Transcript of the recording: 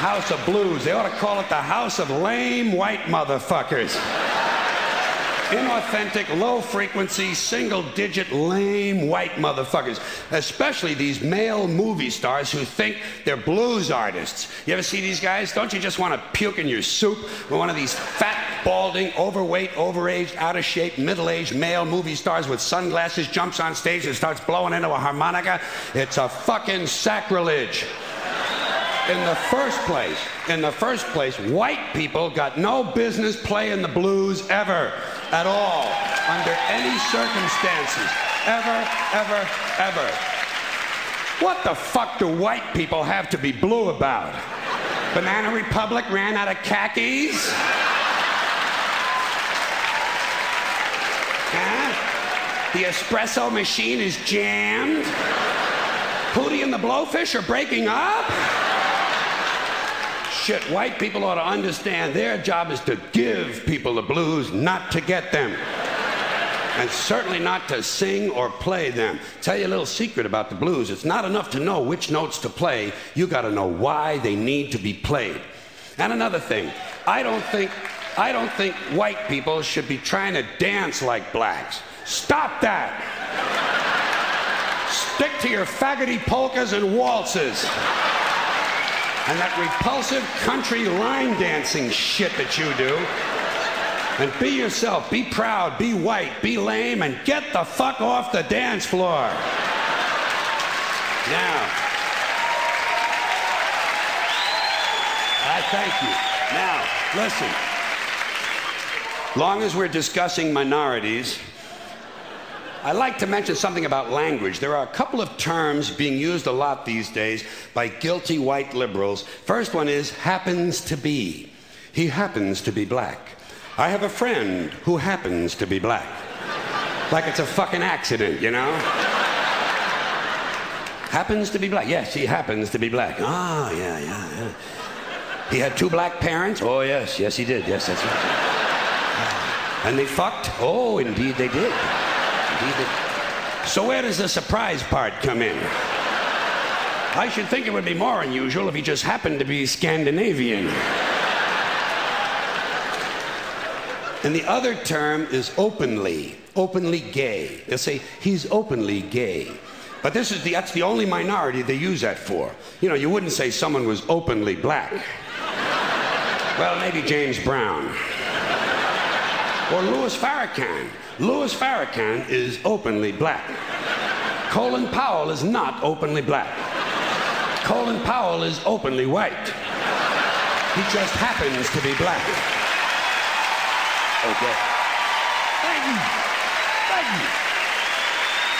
House of Blues. They ought to call it the House of Lame White Motherfuckers. Inauthentic, low frequency, single digit, lame white motherfuckers. Especially these male movie stars who think they're blues artists. You ever see these guys? Don't you just want to puke in your soup when one of these fat, balding, overweight, overaged, out of shape, middle aged male movie stars with sunglasses jumps on stage and starts blowing into a harmonica? It's a fucking sacrilege. In the first place, in the first place, white people got no business playing the blues ever, at all, under any circumstances. Ever, ever, ever. What the fuck do white people have to be blue about? Banana Republic ran out of khakis? Huh? The espresso machine is jammed? Hootie and the Blowfish are breaking up? Shit, white people ought to understand their job is to give people the blues, not to get them. And certainly not to sing or play them. Tell you a little secret about the blues. It's not enough to know which notes to play. You got to know why they need to be played. And another thing, I don't think I don't think white people should be trying to dance like blacks. Stop that. Stick to your faggoty polkas and waltzes and that repulsive country line dancing shit that you do. And be yourself, be proud, be white, be lame, and get the fuck off the dance floor. Now, I thank you. Now, listen. Long as we're discussing minorities, I'd like to mention something about language. There are a couple of terms being used a lot these days by guilty white liberals. First one is happens to be. He happens to be black. I have a friend who happens to be black. Like it's a fucking accident, you know? happens to be black. Yes, he happens to be black. Ah, yeah, yeah, yeah. He had two black parents? Oh, yes, yes, he did. Yes, that's right. And they fucked? Oh, indeed they did. So where does the surprise part come in? I should think it would be more unusual if he just happened to be Scandinavian. And the other term is openly, openly gay. They'll say he's openly gay. But this is the, that's the only minority they use that for. You know, you wouldn't say someone was openly black. Well, maybe James Brown. Or Louis Farrakhan. Louis Farrakhan is openly black. Colin Powell is not openly black. Colin Powell is openly white. He just happens to be black. Okay. Thank you.